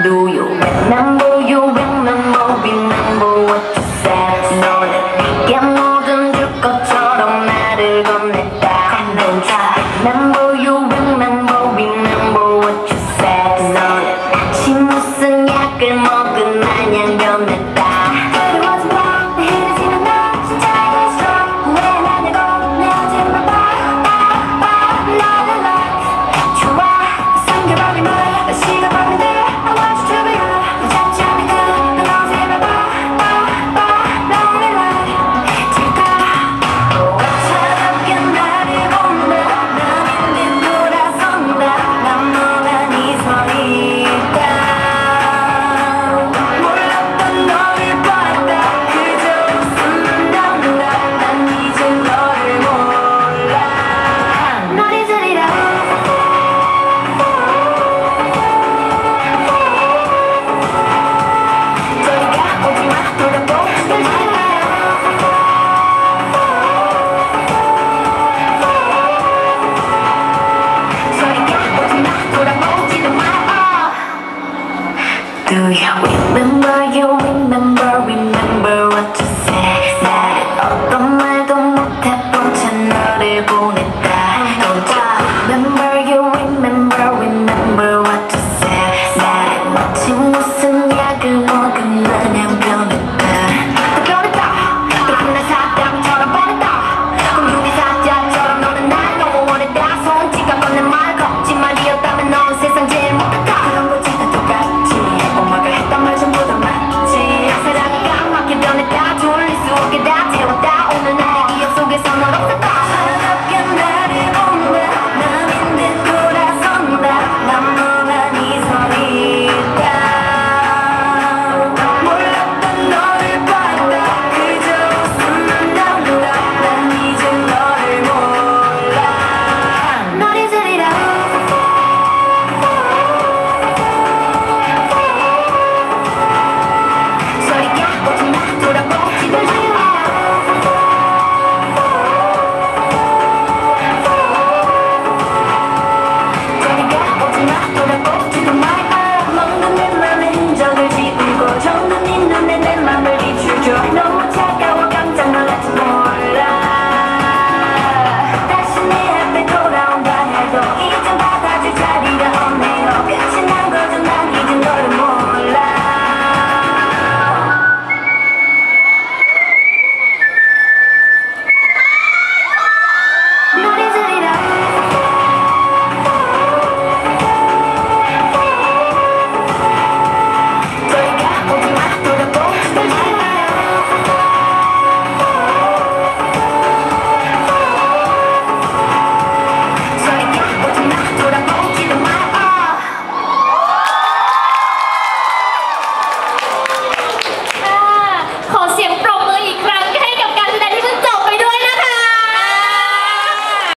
Do you remember, you remember, remember what you said? No, that we can